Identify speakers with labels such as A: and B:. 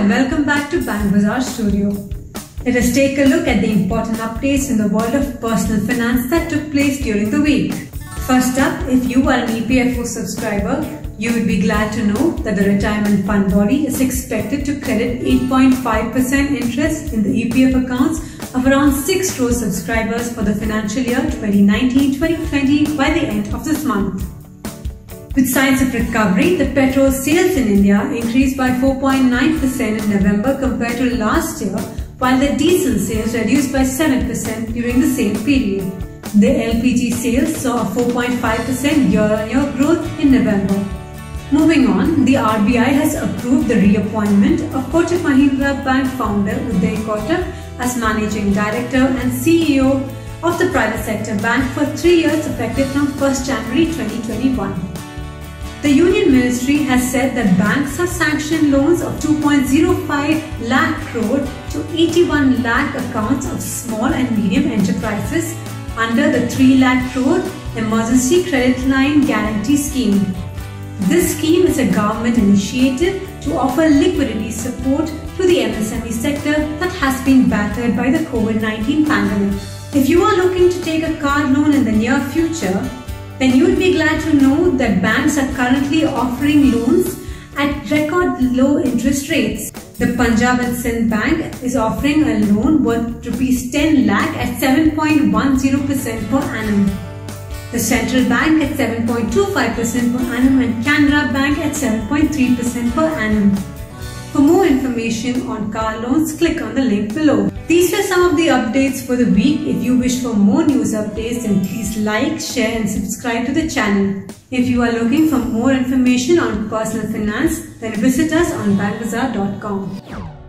A: and welcome back to Bank Bazaar Studio. Let us take a look at the important updates in the world of personal finance that took place during the week. First up, if you are an EPFO subscriber, you would be glad to know that the retirement fund body is expected to credit 8.5% interest in the EPF accounts of around 6 crore subscribers for the financial year 2019-2020 by the end of this month. With signs of recovery, the petrol sales in India increased by 4.9% in November compared to last year, while the diesel sales reduced by 7% during the same period. The LPG sales saw a 4.5% year-on-year growth in November. Moving on, the RBI has approved the reappointment of Kotak Mahindra Bank founder Uday Kotak as Managing Director and CEO of the private sector bank for three years effective from 1st January 2021. The Union Ministry has said that banks have sanctioned loans of 2.05 lakh crore to 81 lakh accounts of small and medium enterprises under the 3 lakh crore Emergency Credit Line Guarantee Scheme. This scheme is a government initiative to offer liquidity support to the MSME sector that has been battered by the COVID-19 pandemic. If you are looking to take a car loan in the near future, then you would be glad to know that banks are currently offering loans at record low interest rates. The Punjab and Sindh Bank is offering a loan worth rupees 10 lakh at 7.10% per annum. The Central Bank at 7.25% per annum and Canara Bank at 7.3% per annum. For more information on car loans, click on the link below. These were some of the updates for the week. If you wish for more news updates, then please like, share and subscribe to the channel. If you are looking for more information on personal finance, then visit us on bankbazaar.com.